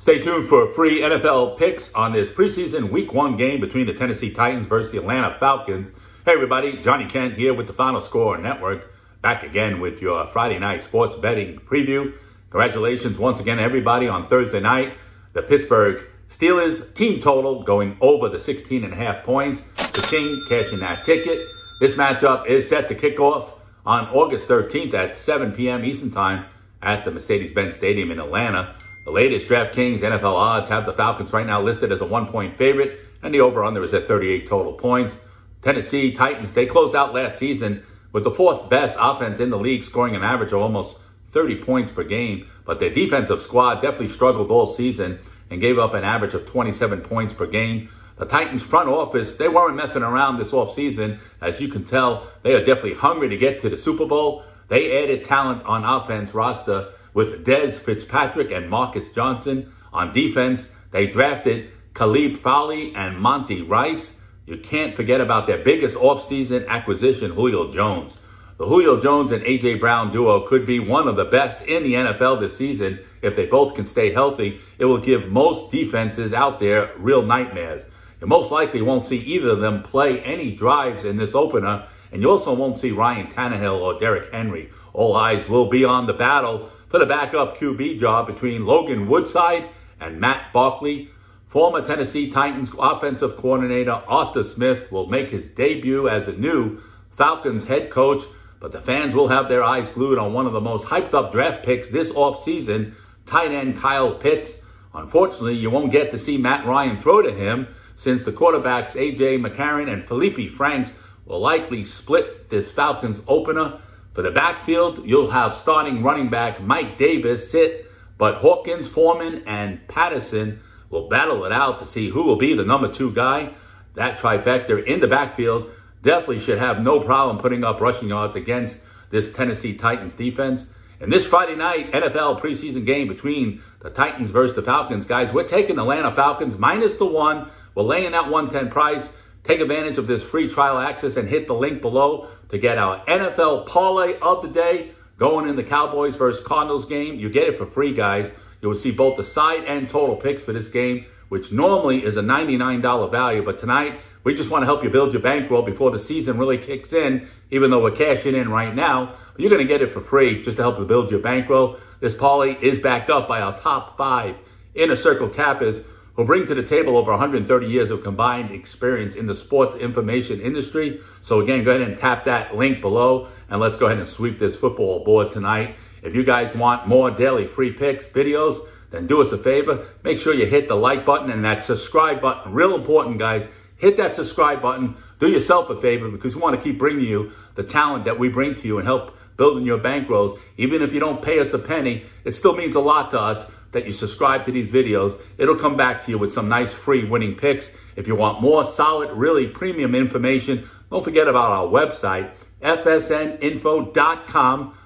Stay tuned for free NFL picks on this preseason week one game between the Tennessee Titans versus the Atlanta Falcons. Hey, everybody, Johnny Kent here with the Final Score Network, back again with your Friday night sports betting preview. Congratulations once again, everybody, on Thursday night. The Pittsburgh Steelers team total going over the 16 and a half points. The King cashing that ticket. This matchup is set to kick off on August 13th at 7 p.m. Eastern Time at the Mercedes-Benz Stadium in Atlanta. The latest DraftKings NFL odds have the Falcons right now listed as a one-point favorite, and the over-under is at 38 total points. Tennessee Titans, they closed out last season with the fourth best offense in the league, scoring an average of almost 30 points per game. But their defensive squad definitely struggled all season and gave up an average of 27 points per game. The Titans front office, they weren't messing around this offseason. As you can tell, they are definitely hungry to get to the Super Bowl. They added talent on offense roster with Dez Fitzpatrick and Marcus Johnson. On defense, they drafted Caleb Farley and Monty Rice. You can't forget about their biggest offseason acquisition, Julio Jones. The Julio Jones and A.J. Brown duo could be one of the best in the NFL this season. If they both can stay healthy, it will give most defenses out there real nightmares. You most likely won't see either of them play any drives in this opener, and you also won't see Ryan Tannehill or Derrick Henry. All eyes will be on the battle for the backup QB job between Logan Woodside and Matt Barkley. Former Tennessee Titans offensive coordinator Arthur Smith will make his debut as a new Falcons head coach, but the fans will have their eyes glued on one of the most hyped up draft picks this offseason, tight end Kyle Pitts. Unfortunately, you won't get to see Matt Ryan throw to him since the quarterbacks A.J. McCarron and Felipe Franks will likely split this Falcons opener. For the backfield, you'll have starting running back Mike Davis sit, but Hawkins, Foreman, and Patterson will battle it out to see who will be the number two guy. That trifecta in the backfield definitely should have no problem putting up rushing yards against this Tennessee Titans defense. And this Friday night NFL preseason game between the Titans versus the Falcons, guys, we're taking the Atlanta Falcons minus the one. We're laying that 110 price. Take advantage of this free trial access and hit the link below to get our NFL parlay of the day going in the Cowboys versus Cardinals game. You get it for free, guys. You will see both the side and total picks for this game, which normally is a $99 value. But tonight, we just want to help you build your bankroll before the season really kicks in, even though we're cashing in right now. You're going to get it for free just to help you build your bankroll. This parlay is backed up by our top five inner circle cappers who bring to the table over 130 years of combined experience in the sports information industry. So again, go ahead and tap that link below and let's go ahead and sweep this football board tonight. If you guys want more daily free picks videos, then do us a favor. Make sure you hit the like button and that subscribe button. Real important, guys. Hit that subscribe button. Do yourself a favor because we want to keep bringing you the talent that we bring to you and help building your bankrolls. Even if you don't pay us a penny, it still means a lot to us that you subscribe to these videos. It'll come back to you with some nice free winning picks. If you want more solid, really premium information, don't forget about our website, fsninfo.com.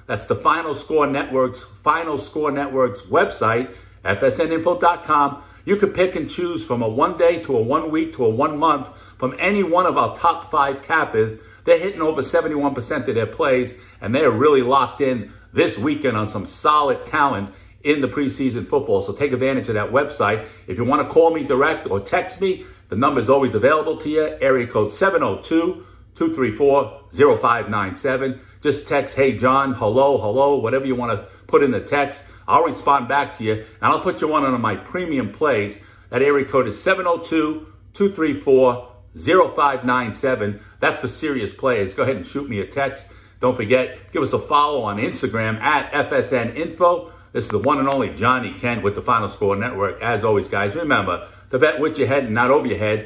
That's the Final Score Network's Final Score Network's website, fsninfo.com. You can pick and choose from a one day to a one week to a one month from any one of our top five cappers. They're hitting over 71% of their plays, and they're really locked in this weekend on some solid talent in the preseason football. So take advantage of that website. If you want to call me direct or text me, the number is always available to you. Area code 702-234-0597. Just text, hey, John, hello, hello, whatever you want to put in the text. I'll respond back to you, and I'll put you on one of my premium plays. That area code is 702-234-0597. That's for serious players. Go ahead and shoot me a text. Don't forget, give us a follow on Instagram at FSN Info. This is the one and only Johnny Kent with the Final Score Network. As always, guys, remember to bet with your head and not over your head.